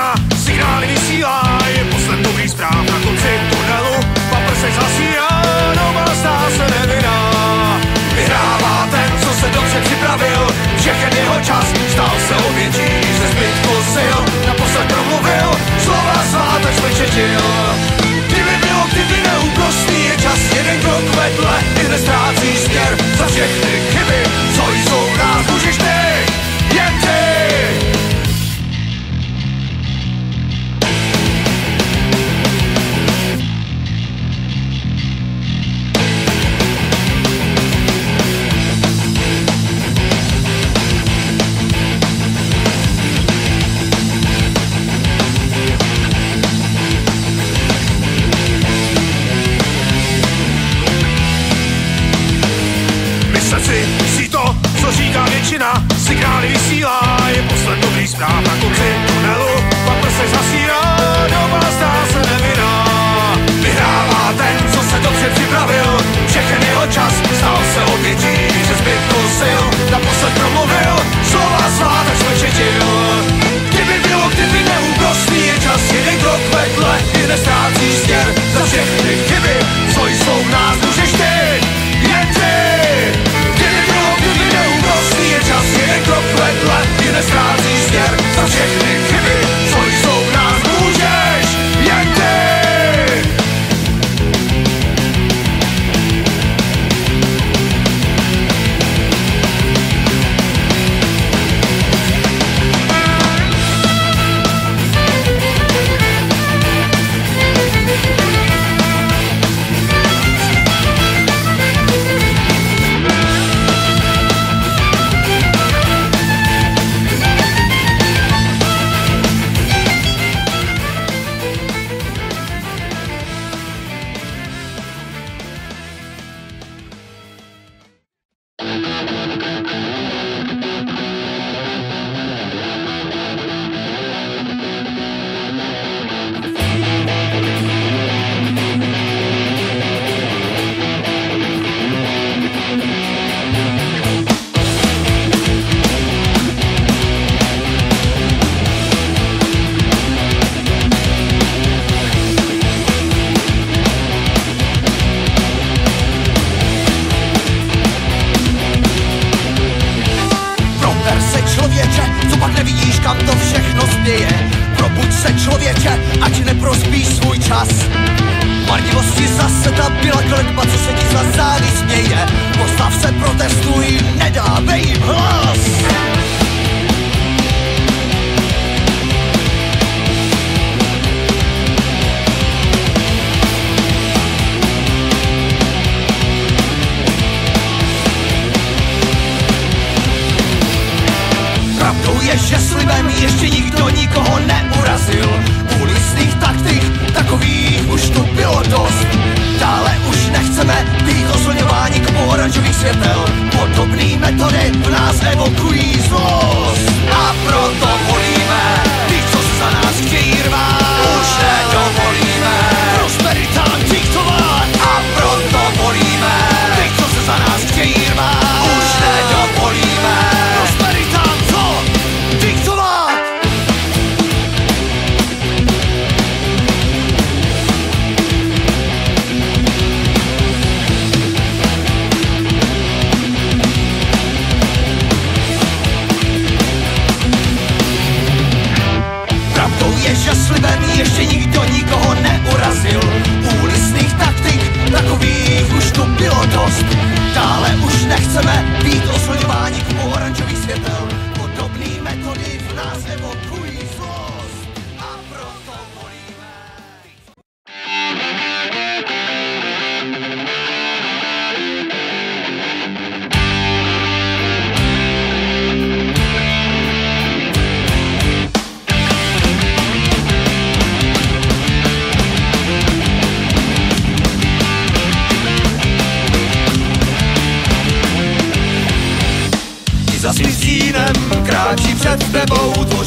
vysílá, signály vysílá, je posled dobrý zpráv na konci tunelu, papr se zasíná, nová zdá se nevyná. Vyhrává ten, co se dobře připravil, všechen jeho čas stál se obětí ze zbytku sil, naposled promluvil, slova svá tak zvečetil. Kdyby bylo kdyby neúprostný, je čas jeden krok vedle, i ztrácí směr za všechny člověče, ať neprospíš svůj čas. Marnivosti zase ta byla kletba, co se ti za zády směje. Postav se, protestuj, nedávej jim hlas. ultimate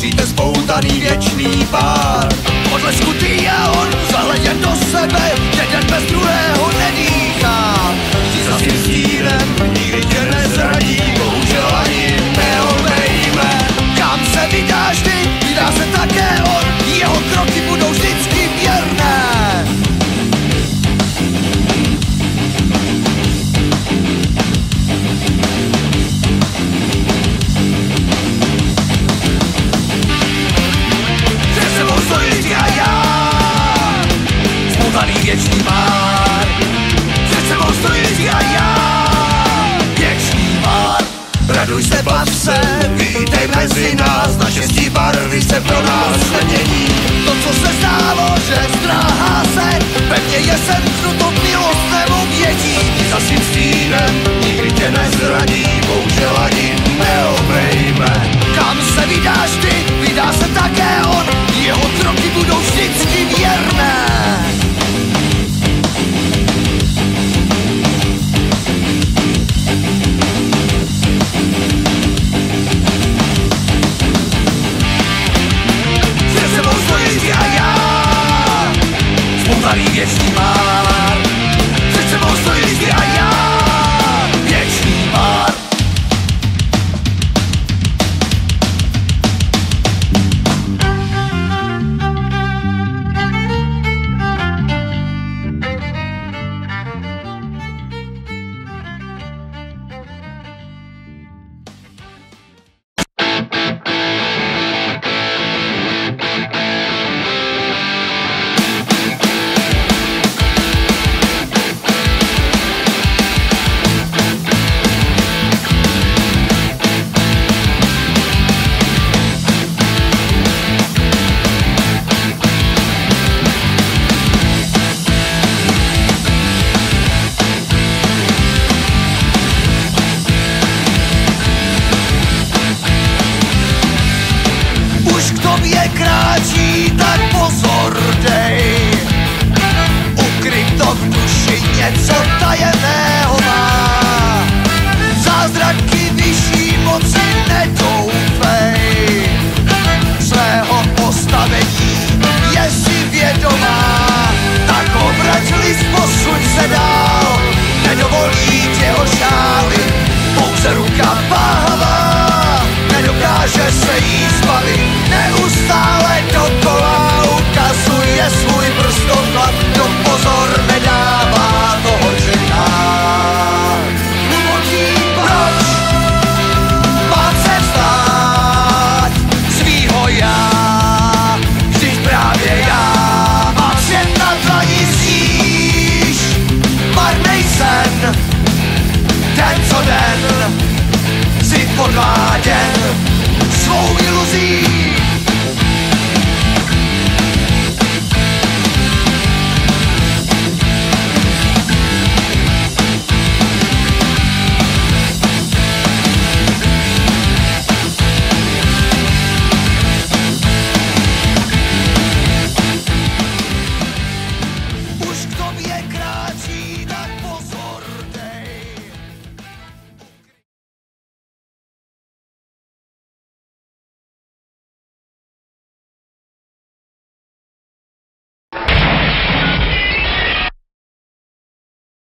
tvoříte spoutaný věčný pár. Odlesku ty a on, zahleděn do sebe, jeden bez druhého freedom. tajeného má. Zázraky vyšší moci nedoufej. Svého postavení je si vědomá. Tak obrať list, posuň se dál. Nedovolí tě ho šály Pouze ruka páhavá. Nedokáže se jí zbavit. Podváděn svou iluzí